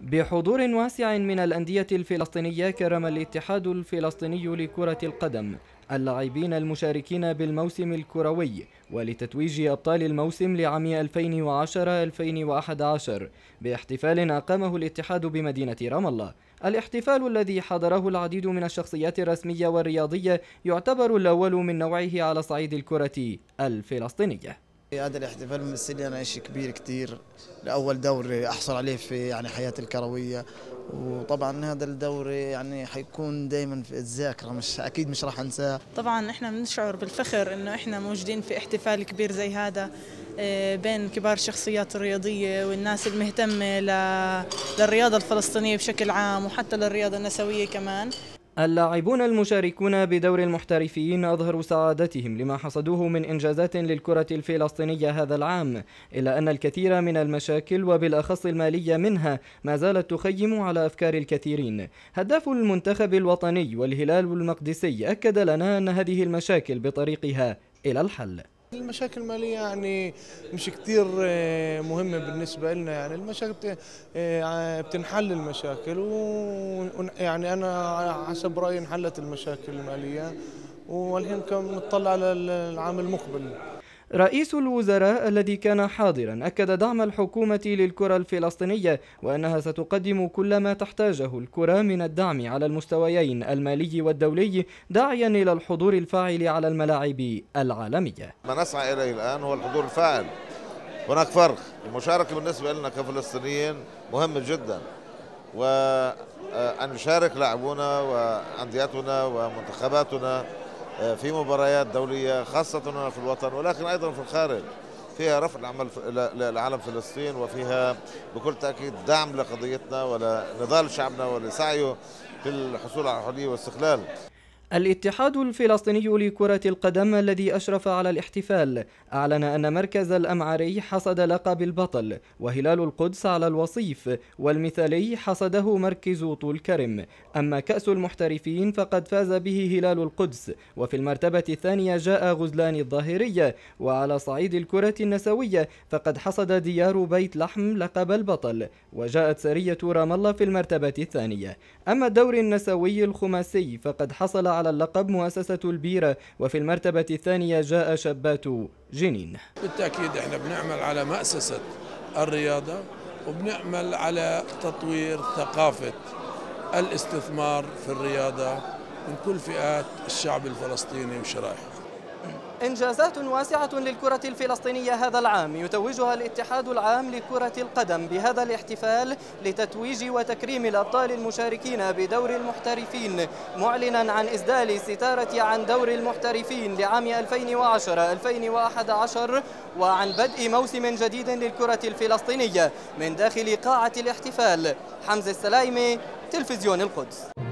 بحضور واسع من الأندية الفلسطينية كرم الاتحاد الفلسطيني لكرة القدم اللاعبين المشاركين بالموسم الكروي ولتتويج أبطال الموسم لعام 2010-2011 باحتفال أقامه الاتحاد بمدينة رام الله الاحتفال الذي حضره العديد من الشخصيات الرسمية والرياضية يعتبر الأول من نوعه على صعيد الكرة الفلسطينية. هذا الاحتفال بالنسبة لي أنا شيء كبير كثير لأول دوري أحصل عليه في يعني حياتي الكروية. وطبعا هذا الدوري يعني حيكون دائما في الذاكرة مش أكيد مش راح أنساه. طبعا إحنا بنشعر بالفخر إنه إحنا موجودين في احتفال كبير زي هذا آه، بين كبار الشخصيات الرياضية والناس المهتمة للرياضة الفلسطينية بشكل عام وحتى للرياضة النسوية كمان. اللاعبون المشاركون بدور المحترفين أظهروا سعادتهم لما حصدوه من إنجازات للكرة الفلسطينية هذا العام إلا أن الكثير من المشاكل وبالأخص المالية منها ما زالت تخيم على أفكار الكثيرين. هداف المنتخب الوطني والهلال المقدسي أكد لنا أن هذه المشاكل بطريقها إلى الحل. المشاكل المالية يعني مش كتير آه، مهمة بالنسبة لنا يعني. المشاكل آه، بتنحل المشاكل ويعني أنا حسب رأيي انحلت المشاكل المالية. والحين كم نطلع على العام المقبل رئيس الوزراء الذي كان حاضرا أكد دعم الحكومة للكرة الفلسطينية وأنها ستقدم كل ما تحتاجه الكرة من الدعم على المستويين المالي والدولي داعيا إلى الحضور الفاعل على الملاعب العالمية. ما نسعى إليه الآن هو الحضور الفاعل. هناك فرق. المشاركة بالنسبة لنا كفلسطينيين مهمة جدا. وأن يشارك لاعبونا وأنديتنا ومنتخباتنا في مباريات دولية خاصة هنا في الوطن ولكن أيضا في الخارج فيها رفع العمل لعالم فلسطين وفيها بكل تأكيد دعم لقضيتنا ولنضال شعبنا ولسعيه في الحصول على الحرية والاستقلال. الاتحاد الفلسطيني لكرة القدم الذي أشرف على الاحتفال أعلن أن مركز الأمعري حصد لقب البطل وهلال القدس على الوصيف والمثالي حصده مركز طول كرم. أما كأس المحترفين فقد فاز به هلال القدس وفي المرتبة الثانية جاء غزلان الظاهرية وعلى صعيد الكرة النسوية فقد حصد ديار بيت لحم لقب البطل وجاءت سرية رام الله في المرتبة الثانية. أما الدور النسوي الخماسي فقد حصل على اللقب مؤسسة البيرة وفي المرتبة الثانية جاء شابات جنين. بالتأكيد إحنا بنعمل على مؤسسة الرياضة وبنعمل على تطوير ثقافة الاستثمار في الرياضة من كل فئات الشعب الفلسطيني وشرائحه. إنجازات واسعة للكرة الفلسطينية هذا العام يتوجها الاتحاد العام لكرة القدم بهذا الاحتفال لتتويج وتكريم الأبطال المشاركين بدور المحترفين معلنا عن إسدال ستارة عن دور المحترفين لعام 2010-2011 وعن بدء موسم جديد للكرة الفلسطينية من داخل قاعة الاحتفال حمزة السلايمي تلفزيون القدس.